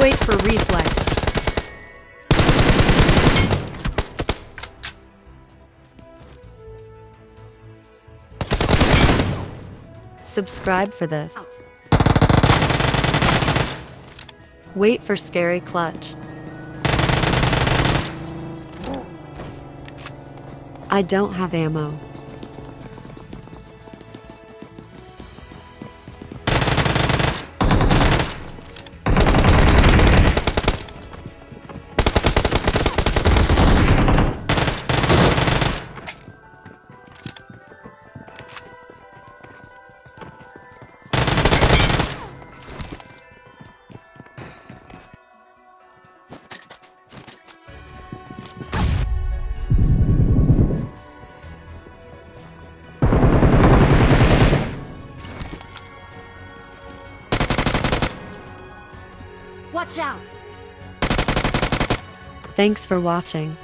Wait for reflex. Subscribe for this. Wait for scary clutch. I don't have ammo. Watch out! Thanks for watching.